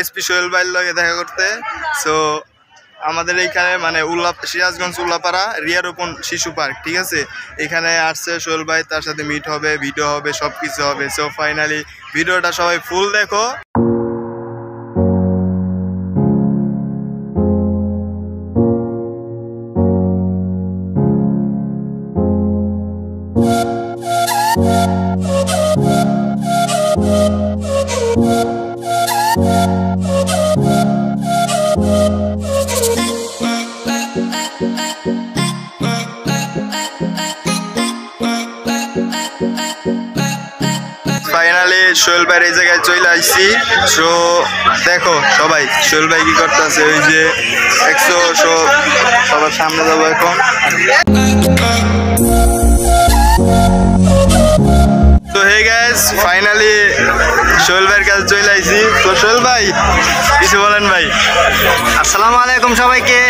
SP Sohel ভাইয়ের লগে দেখা করতে। সো আমাদের এইখানে মানে উল্লা সিরাজগঞ্জ, উল্লাপাড়া রিয়ার ওপন শিশু পার্ক, ঠিক আছে? এখানে আসছে সোহেল ভাই, তার সাথে মিট হবে ভিডিও হবে সব কিছু হবে সো ফাইনালি ভিডিওটা সবাই ফুল দেখো। সোহেল ভাইয়ের এই জায়গায় চলে আসছি সো, দেখো সবাই, সোহেল ভাই কি করতেছে? ওই যে একশো, সবার সামনে যাব এখন। সোহেল ভাইয়ের কাছে চলে আইছি। তো সোহেল ভাই কিছু বলেন ভাই। আসসালামু আলাইকুম সবাইকে।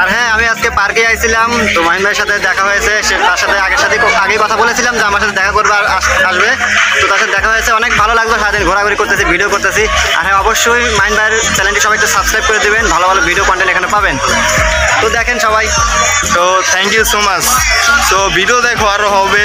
আর হ্যাঁ আমি আজকে পার্কে আইছিলাম। তো মাহিন ভাইয়ের সাথে দেখা হয়েছে। সে তার সাথে আগের সাথে আগে কথা বলেছিলাম যে আমার সাথে দেখা করবে আর আস- আসবে। তো তার সাথে দেখা হয়েছে। অনেক ভালো লাগল। সারাদিন ঘোরাঘুরি করতেছি ভিডিও করতেছি। আর হ্যাঁ অবশ্যই মাহিন ভাইয়ের চ্যানেলটি সবাই একটু সাবস্ক্রাইব করে দেবেন। ভালো ভালো ভিডিও কন্টেন্ট এখানে পাবেন। তো দেখেন সবাই। তো থ্যাংক ইউ সো মাচ তো ভিডিও দেখো আরও হবে।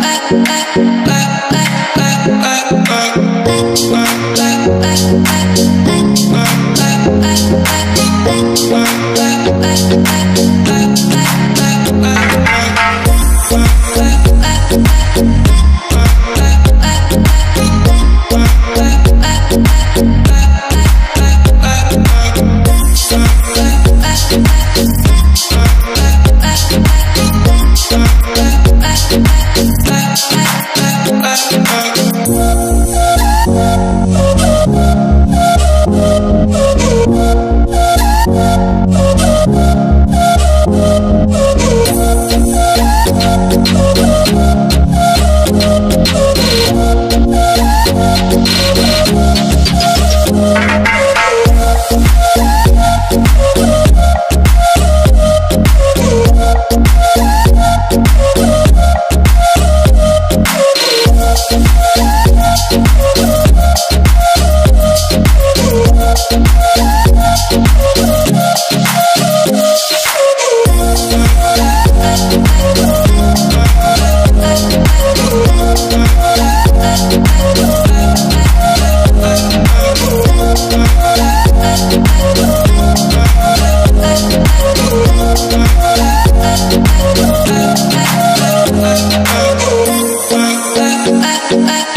Bye. I, I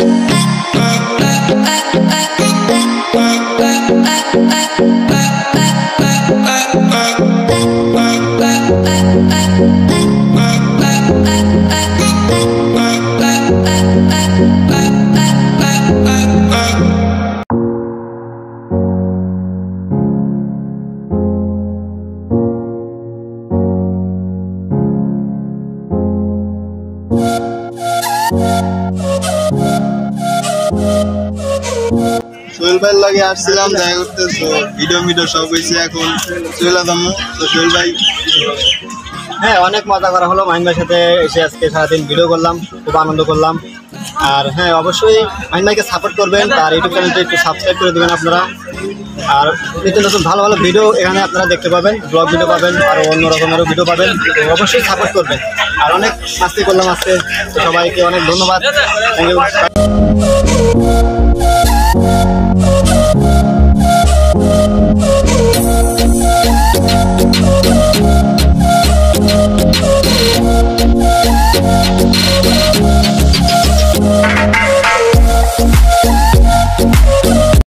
সোহেল লাগে আসছিলাম, দেখা করতে, তো ভিডিও ভিডিও সব হয়েছে এখন। যাব, তো সোহেল ভাই। হ্যাঁ অনেক মজা করা হলো। মাহিন সাথে এসে আজকে সারাদিন ভিডিও করলাম, খুব আনন্দ করলাম। আর হ্যাঁ অবশ্যই মাহিন ভাইকে সাপোর্ট করবেন। তার ইউটিউব চ্যানেলটি একটু সাবস্ক্রাইব করে দেবেন আপনারা। আর নিত্য নতুন ভালো ভালো ভিডিও এখানে আপনারা দেখতে পাবেন ব্লগ ভিডিও পাবেন, আর অন্য রকমেরও ভিডিও পাবেন। অবশ্যই সাপোর্ট করবেন। আর অনেক মাস্তি করলাম আজকে। সবাইকে অনেক ধন্যবাদ। Thank you